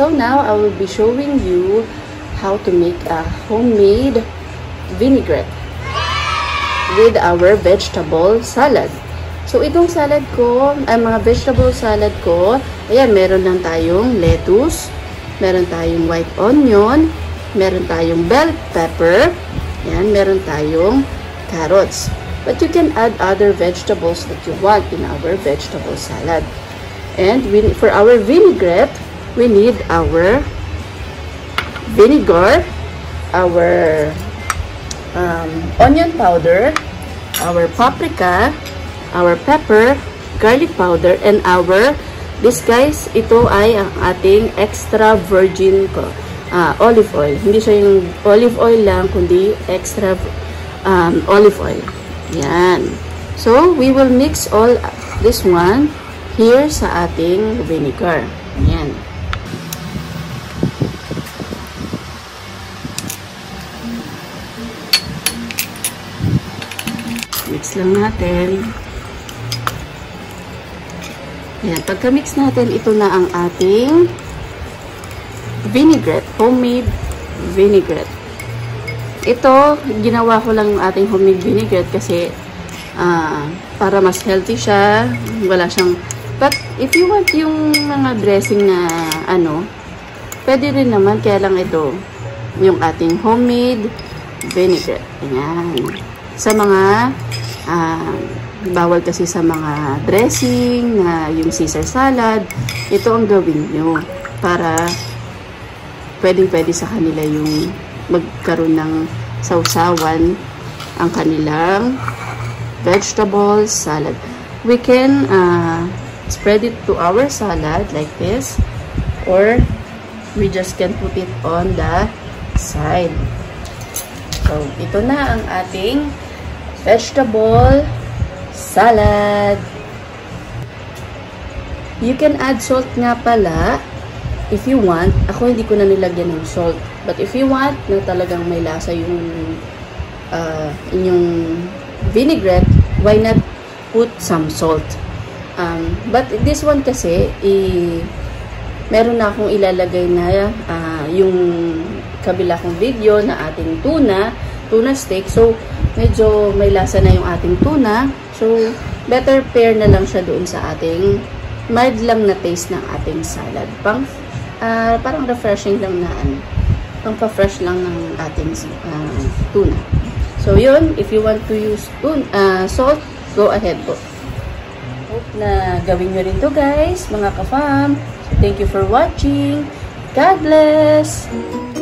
So now, I will be showing you how to make a homemade vinaigrette with our vegetable salad. So, itong salad ko, ay mga vegetable salad ko, ayan, meron lang tayong lettuce, meron tayong white onion, meron tayong bell pepper, ayan, meron tayong carrots. But you can add other vegetables that you want in our vegetable salad. And for our vinaigrette, we need our vinegar, our um, onion powder, our paprika, our pepper, garlic powder, and our, this guys, ito ay ang ating extra virgin ko, uh, olive oil. Hindi siya yung olive oil lang, kundi extra um, olive oil. Yan. So, we will mix all this one here sa ating vinegar. Yan. Mix lang natin. Ayan, pagka-mix natin, ito na ang ating vinaigrette, homemade vinaigrette. Ito, ginawa ko lang ating homemade vinaigrette kasi uh, para mas healthy siya. Wala siyang... But, if you want yung mga dressing na ano, pwede rin naman, kaya lang ito, yung ating homemade vinaigrette. Ayan. Sa mga uh, bawal kasi sa mga dressing na yung Caesar salad, ito ang gawin nyo para pwedeng pwede sa kanila yung magkaroon ng sausawan ang kanilang vegetable salad. We can uh, spread it to our salad like this or we just can put it on the side. So, ito na ang ating vegetable salad. You can add salt nga pala if you want. Ako hindi ko na nilagyan ng salt. But if you want na talagang may lasa yung uh, inyong vinaigrette, why not put some salt? Um, but this one kasi, i meron na akong ilalagay na uh, yung kabila kong video na ating tuna, tuna steak. So, medyo may lasa na yung ating tuna. So, better pair na lang siya doon sa ating mild lang na taste ng ating salad. Pang, uh, parang refreshing lang na ano, pang pa-fresh lang ng ating uh, tuna. So, yun, if you want to use tuna, uh, salt, go ahead po. Hope na gawin nyo rin to guys, mga ka-fam. So, thank you for watching. God bless!